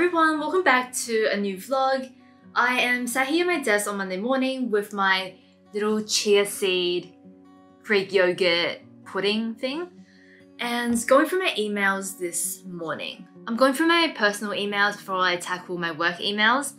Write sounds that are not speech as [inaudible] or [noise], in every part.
everyone, welcome back to a new vlog. I am sat here at my desk on Monday morning with my little chia seed Greek yogurt pudding thing and going through my emails this morning. I'm going through my personal emails before I tackle my work emails,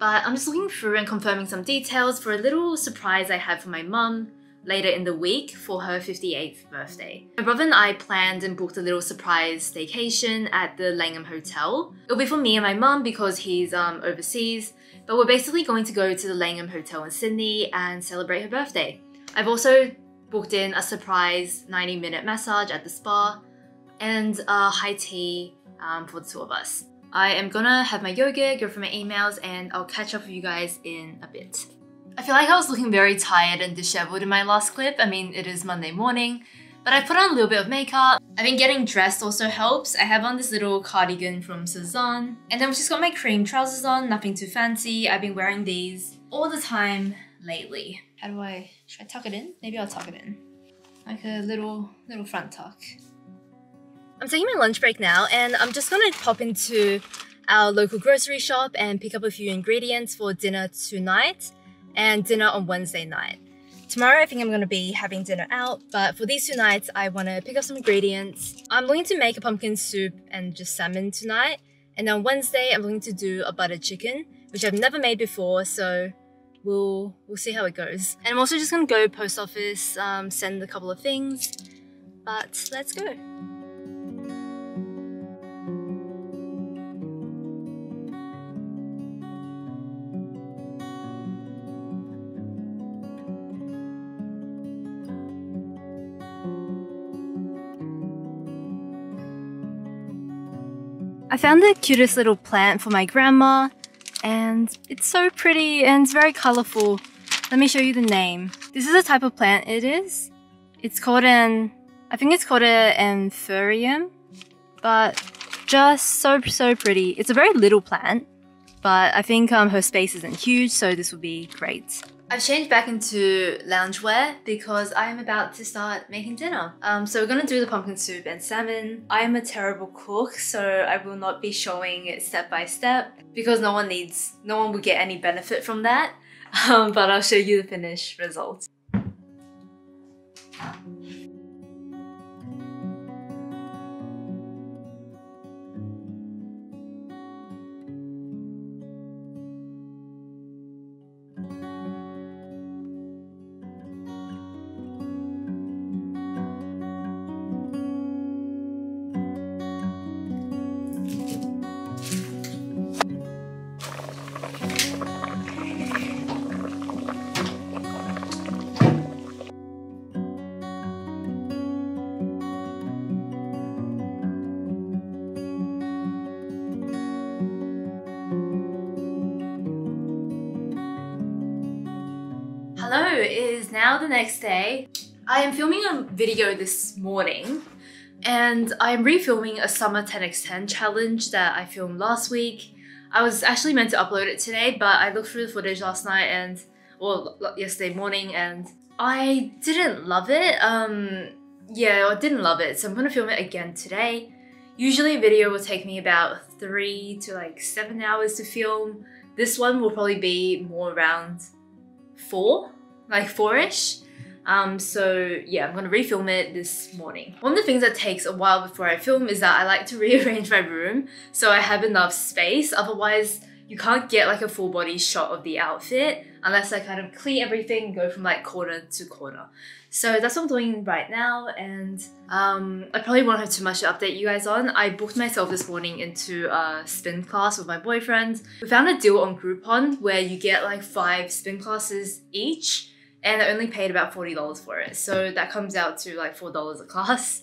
but I'm just looking through and confirming some details for a little surprise I had for my mum later in the week for her 58th birthday. My brother and I planned and booked a little surprise staycation at the Langham Hotel. It'll be for me and my mum because he's um, overseas, but we're basically going to go to the Langham Hotel in Sydney and celebrate her birthday. I've also booked in a surprise 90 minute massage at the spa and a high tea um, for the two of us. I am gonna have my yoga, go for my emails, and I'll catch up with you guys in a bit. I feel like I was looking very tired and disheveled in my last clip. I mean, it is Monday morning, but I put on a little bit of makeup. I think getting dressed also helps. I have on this little cardigan from Sézane. And then I've just got my cream trousers on, nothing too fancy. I've been wearing these all the time lately. How do I, should I tuck it in? Maybe I'll tuck it in. Like a little, little front tuck. I'm taking my lunch break now and I'm just gonna pop into our local grocery shop and pick up a few ingredients for dinner tonight and dinner on Wednesday night. Tomorrow I think I'm gonna be having dinner out, but for these two nights I wanna pick up some ingredients. I'm going to make a pumpkin soup and just salmon tonight. And on Wednesday I'm going to do a buttered chicken, which I've never made before, so we'll we'll see how it goes. And I'm also just gonna go post office, um, send a couple of things, but let's go. I found the cutest little plant for my grandma and it's so pretty and it's very colorful. Let me show you the name. This is the type of plant it is. It's called an, I think it's called an anthurium, but just so, so pretty. It's a very little plant, but I think um, her space isn't huge, so this will be great. I've changed back into loungewear because I am about to start making dinner. Um, so we're gonna do the pumpkin soup and salmon. I am a terrible cook, so I will not be showing it step by step because no one needs, no one will get any benefit from that. [laughs] Um, but I'll show you the finished result. Now the next day. I am filming a video this morning and I'm refilming a summer 10x10 challenge that I filmed last week. I was actually meant to upload it today, but I looked through the footage last night and, well, yesterday morning and I didn't love it. Um, yeah, I didn't love it, so I'm gonna film it again today. Usually a video will take me about three to like seven hours to film. This one will probably be more around four, like four-ish. Um, so yeah, I'm gonna refilm it this morning. One of the things that takes a while before I film is that I like to [laughs] rearrange my room so I have enough space. Otherwise, you can't get like a full body shot of the outfit unless I kind of clean everything and go from like corner to corner. So that's what I'm doing right now and um, I probably won't have too much to update you guys on. I booked myself this morning into a spin class with my boyfriend. We found a deal on Groupon where you get like five spin classes each and I only paid about $40 for it. So that comes out to like $4 a class.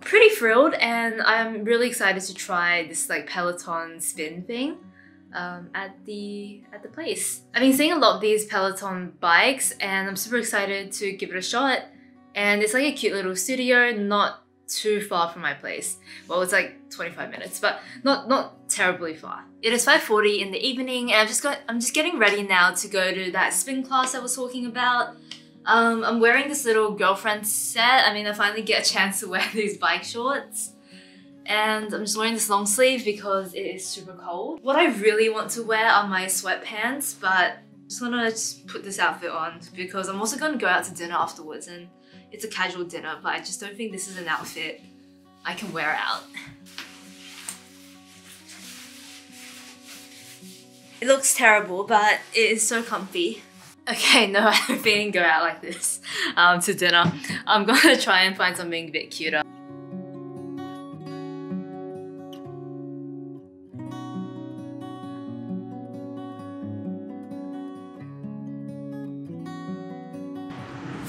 Pretty thrilled and I'm really excited to try this like Peloton spin thing um, at the at the place. I've been seeing a lot of these Peloton bikes and I'm super excited to give it a shot. And it's like a cute little studio, not too far from my place. Well, it's like 25 minutes, but not not terribly far. It is 5:40 in the evening, and I've just got I'm just getting ready now to go to that spin class I was talking about. Um, I'm wearing this little girlfriend set. I mean, I finally get a chance to wear [laughs] these bike shorts. and I'm just wearing this long sleeve because it is super cold. What I really want to wear are my sweatpants, but I'm just gonna just put this outfit on because I'm also gonna go out to dinner afterwards and it's a casual dinner, but I just don't think this is an outfit I can wear out. It looks terrible, but it is so comfy. Okay, no, [laughs] I don't think I can go out like this um, to dinner. I'm gonna try and find something a bit cuter.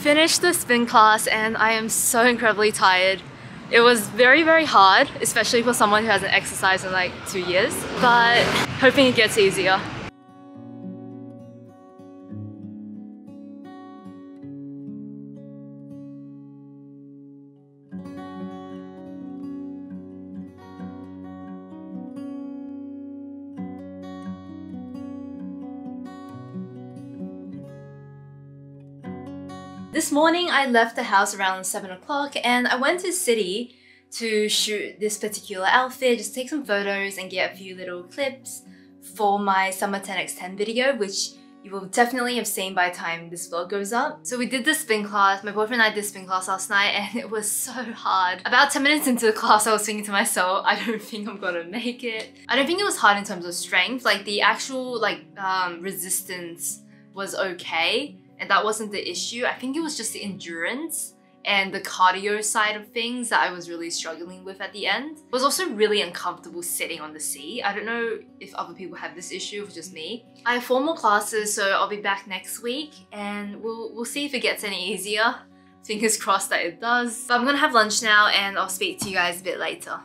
Finished the spin class and I am so incredibly tired. It was very, very hard, especially for someone who hasn't exercised in like two years, but hoping it gets easier. Morning I left the house around 7 o'clock and I went to the city to shoot this particular outfit, just take some photos and get a few little clips for my Summer 10x10 video, which you will definitely have seen by the time this vlog goes up. So we did the spin class, my boyfriend and I did spin class last night [laughs] and it was so hard. About 10 minutes into the class I was thinking to myself, I don't think I'm gonna make it. I don't think it was hard in terms of strength, like the actual like um, resistance was okay and that wasn't the issue. I think it was just the endurance and the cardio side of things that I was really struggling with at the end. It was also really uncomfortable sitting on the seat. I don't know if other people have this issue, or just me. I have four more classes, so I'll be back next week and we'll, we'll see if it gets any easier. Fingers crossed that it does. But I'm gonna have lunch now and I'll speak to you guys a bit later.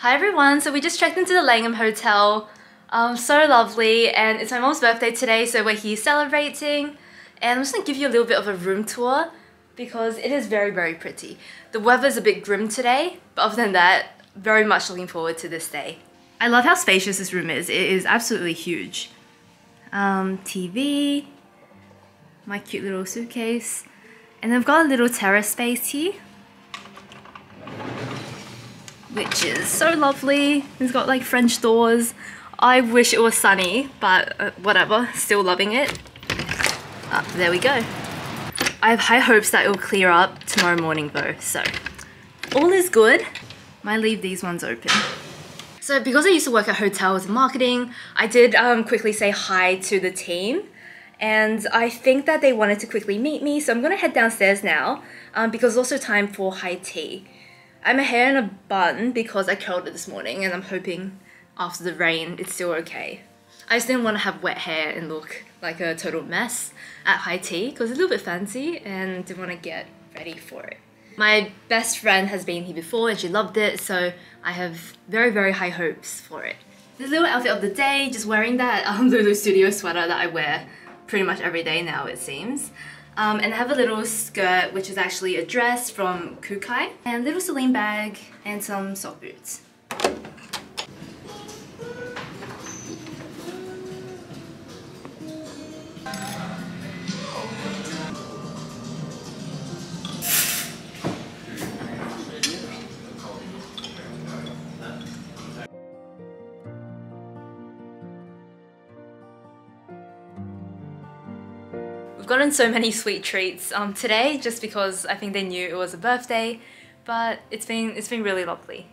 Hi everyone, so we just checked into the Langham Hotel. Um, so lovely and it's my mom's birthday today so we're here celebrating and I'm just gonna give you a little bit of a room tour because it is very very pretty. The weather's a bit grim today but other than that very much looking forward to this day. I love how spacious this room is. It is absolutely huge. Um, TV, my cute little suitcase and I've got a little terrace space here which is so lovely. It's got like French doors. I wish it was sunny, but uh, whatever, still loving it. Uh, there we go. I have high hopes that it will clear up tomorrow morning though, so all is good. Might leave these ones open. So because I used to work at hotels and marketing, I did um, quickly say hi to the team and I think that they wanted to quickly meet me, so I'm gonna head downstairs now um, because it's also time for high tea. I'm a hair in a bun because I curled it this morning and I'm hoping after the rain it's still okay. I just didn't want to have wet hair and look like a total mess at high tea because it's a little bit fancy and didn't want to get ready for it. My best friend has been here before and she loved it so I have very very high hopes for it. The little outfit of the day, just wearing that [laughs] um, Loulou Studio sweater that I wear pretty much every day now it seems. Um, and I have a little skirt which is actually a dress from Kookai. and a little Celine bag and some sock boots. Gotten so many sweet treats um, today just because I think they knew it was a birthday, but it's been, it's been really lovely.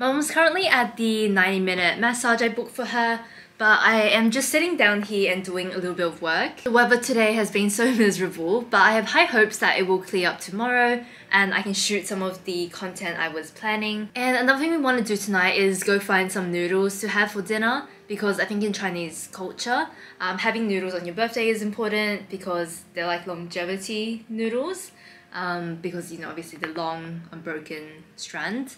Mom's currently at the 90 minute massage I booked for her but I am just sitting down here and doing a little bit of work. The weather today has been [laughs] so miserable, but I have high hopes that it will clear up tomorrow and I can shoot some of the content I was planning. And another thing we want to do tonight is go find some noodles to have for dinner because I think in Chinese culture, um, having noodles on your birthday is important because they're like longevity noodles um, because, you know, obviously the long unbroken strand.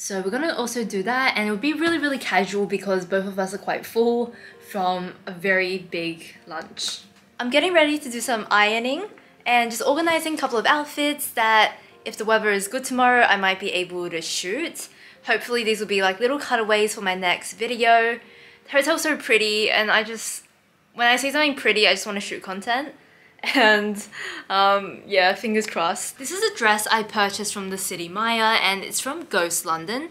So we're gonna also do that and it'll be really, really casual because both of us are quite full from a very big lunch. I'm getting ready to do some ironing and just organizing a couple of outfits that if the weather is good tomorrow, I might be able to shoot. hopefully these will be like little cutaways for my next video. The hotel's so pretty and I just, when I see something pretty, I just want to shoot content. [laughs] And um, yeah, fingers crossed. This is a dress I purchased from the City Myer and it's from Ghost London.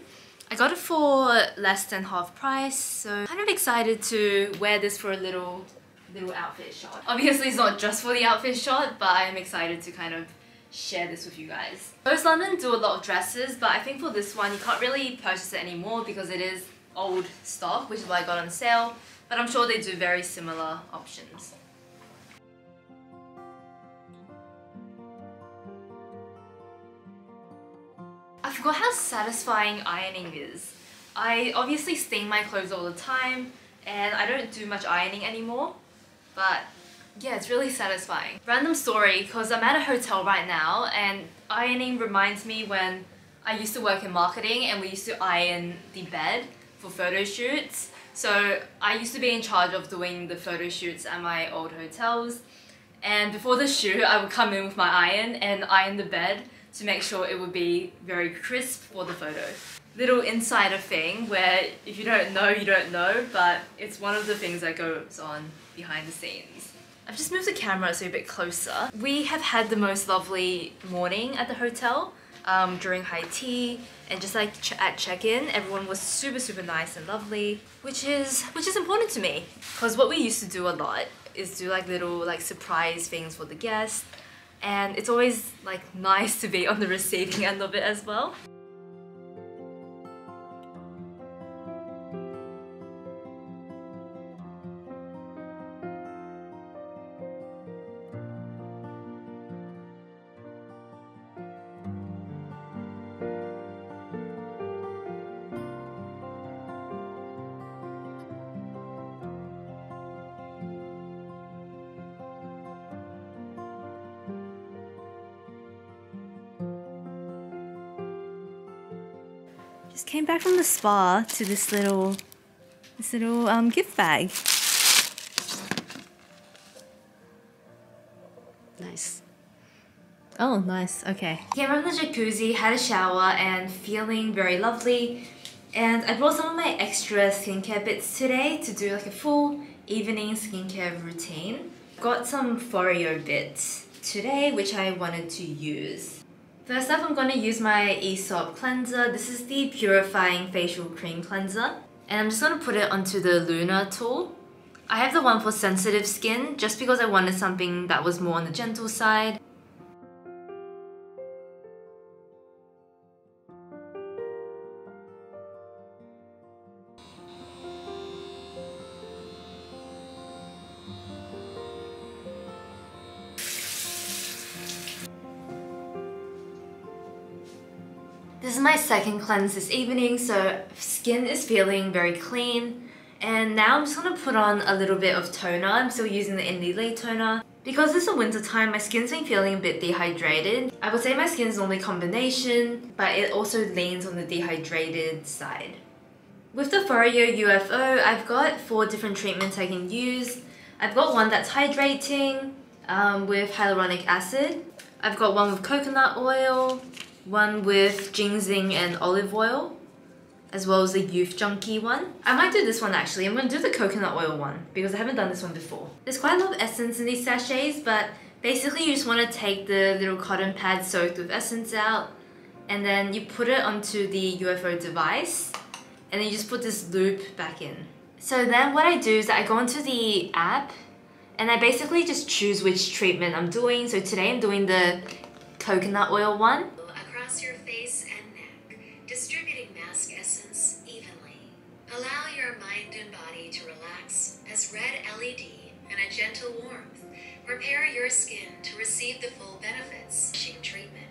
I got it for less than half price, so kind of excited to wear this for a little little outfit shot. Obviously it's not just for the outfit shot, but I'm excited to kind of share this with you guys. Ghost London do a lot of dresses, but I think for this one you can't really purchase it anymore because it is old stock, which is why I got on sale, but I'm sure they do very similar options. I forgot how satisfying ironing is. I obviously stain my clothes all the time and I don't do much ironing anymore but yeah it's really satisfying. Random story because I'm at a hotel right now and ironing reminds me when I used to work in marketing and we used to iron the bed for photo shoots so I used to be in charge of doing the photo shoots at my old hotels and before the shoot I would come in with my iron and iron the bed to make sure it would be very crisp for the photo. Little insider thing where if you don't know, you don't know, but it's one of the things that goes on behind the scenes. I've just moved the camera so a bit closer. We have had the most lovely morning at the hotel um, during high tea and just like ch at check-in everyone was super super nice and lovely which is which is important to me because what we used to do a lot is do like little like surprise things for the guests and it's always like nice to be on the receiving end of it as well. Just came back from the spa to this little, this little um, gift bag. Nice. Oh, nice. Okay. Came from the jacuzzi, had a shower, and feeling very lovely. And I brought some of my extra skincare bits today to do like a full evening skincare routine. Got some Foreo bits today, which I wanted to use. First up, I'm going to use my Aesop cleanser. This is the Purifying Facial Cream Cleanser. And I'm just going to put it onto the Luna tool. I have the one for sensitive skin just because I wanted something that was more on the gentle side. My second cleanse this evening, so skin is feeling very clean. And now I'm just gonna put on a little bit of toner. I'm still using the Indie Lee toner. Because it's a winter time, my skin's been feeling a bit dehydrated. I would say my skin's normally combination, but it also leans on the dehydrated side. With the Foreo UFO, I've got four different treatments I can use. I've got one that's hydrating um, with hyaluronic acid. I've got one with coconut oil, one with ginseng and olive oil, as well as the Youth Junkie one. I might do this one actually. I'm to do the coconut oil one because I haven't done this one before. There's quite a lot of essence in these sachets, but basically you just want to take the little cotton pad soaked with essence out and then you put it onto the UFO device and then you just put this loop back in. So then what I do is I go onto the app and I basically just choose which treatment I'm doing. So today I'm doing the coconut oil one gentle warmth prepare your skin to receive the full benefits of treatment.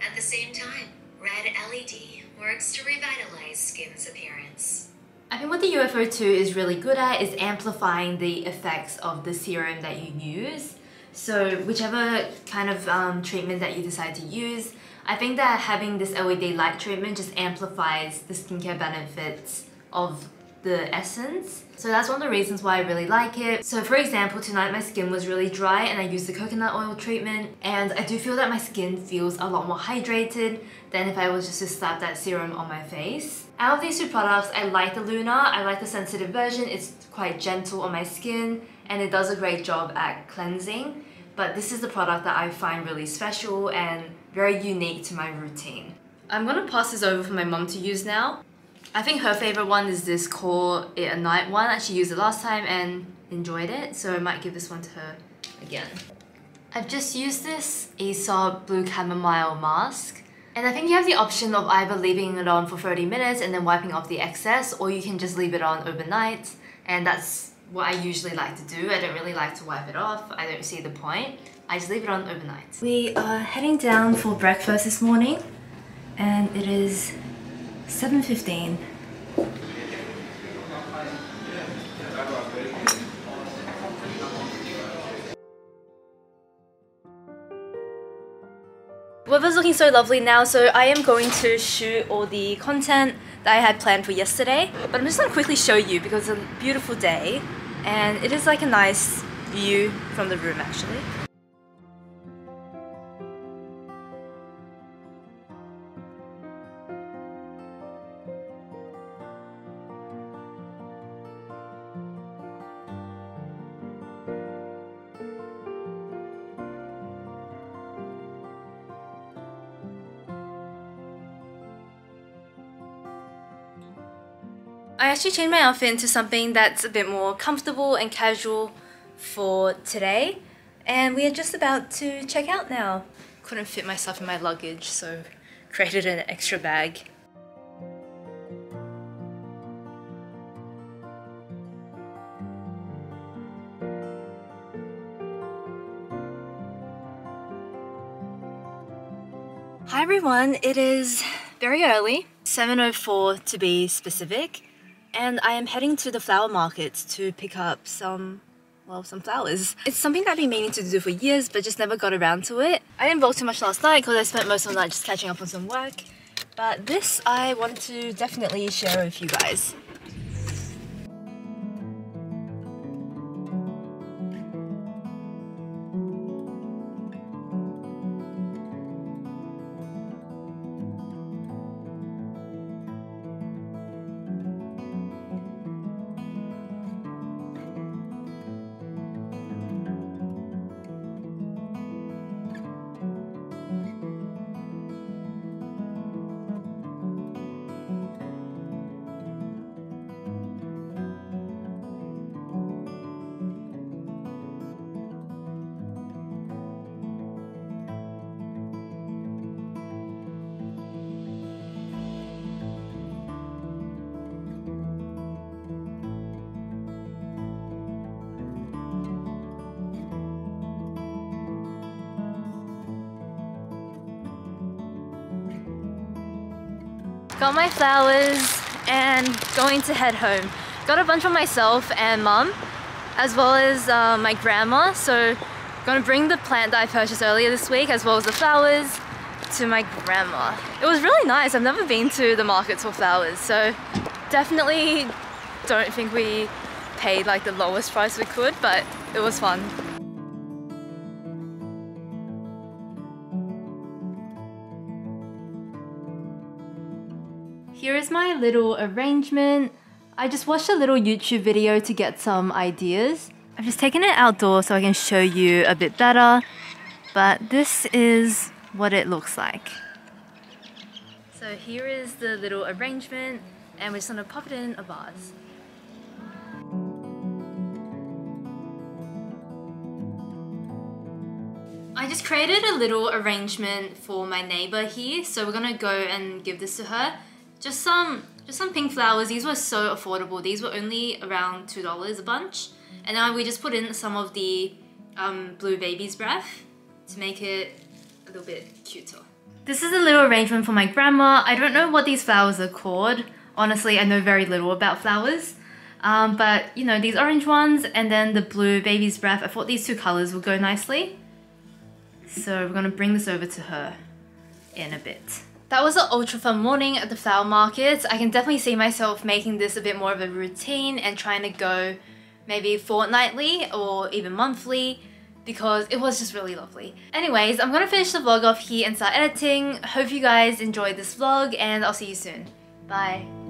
At the same time, red LED works to revitalize skin's appearance. I think what the UFO 2 is really good at is amplifying the effects of the serum that you use. So whichever kind of um, treatment that you decide to use, I think that having this LED light treatment just amplifies the skincare benefits of the essence. So that's one of the reasons why I really like it. So for example, tonight my skin was really dry and I used the coconut oil treatment and I do feel that my skin feels a lot more hydrated than if I was just to slap that serum on my face. Out of these two products, I like the Luna. I like the sensitive version. It's quite gentle on my skin and it does a great job at cleansing. But this is the product that I find really special and very unique to my routine. I'm gonna pass this over for my mom to use now. I think her favorite one is this Call It a Night one. She used it last time and enjoyed it, so I might give this one to her again. I've just used this Aesop Blue Chamomile Mask. And I think you have the option of either leaving it on for 30 minutes and then wiping off the excess, or you can just leave it on overnight. And that's what I usually like to do. I don't really like to wipe it off. I don't see the point. I just leave it on overnight. We are heading down for breakfast this morning and it is 7.15. Weather's looking so lovely now, so I am going to shoot all the content that I had planned for yesterday. But I'm just gonna quickly show you because it's a beautiful day and it is like a nice view from the room actually. I actually changed my outfit into something that's a bit more comfortable and casual for today. And we are just about to check out now. Couldn't fit myself in my luggage, so created an extra bag. Hi everyone, it is very early, 7.04 to be specific and I am heading to the flower market to pick up some well, some flowers. It's something I've been meaning to do for years, but just never got around to it. I didn't vlog too much last night because I spent most of the night just catching up on some work. But this I want to definitely share with you guys. Got my flowers and going to head home. Got a bunch for myself and mum, as well as uh, my grandma. So gonna bring the plant that I purchased earlier this week, as well as the flowers, to my grandma. It was really nice. I've never been to the markets for flowers, so definitely don't think we paid like the lowest price we could, but it was fun. Here is my little arrangement. I just watched a little YouTube video to get some ideas. I've just taken it outdoor so I can show you a bit better. But this is what it looks like. So here is the little arrangement and we're just gonna pop it in a vase. I just created a little arrangement for my neighbor here, so we're gonna go and give this to her. Just some just some pink flowers. These were so affordable. These were only around $2 a bunch. And now we just put in some of the um, blue baby's breath to make it a little bit cuter. This is a little arrangement for my grandma. I don't know what these flowers are called. Honestly, I know very little about flowers. Um, but, you know, these orange ones and then the blue baby's breath, I thought these two colors would go nicely. So we're gonna bring this over to her in a bit. That was an ultra fun morning at the flower market. I can definitely see myself making this a bit more of a routine and trying to go maybe fortnightly or even monthly because it was just really lovely. Anyways, I'm gonna finish the vlog off here and start editing. Hope you guys enjoyed this vlog and I'll see you soon. Bye.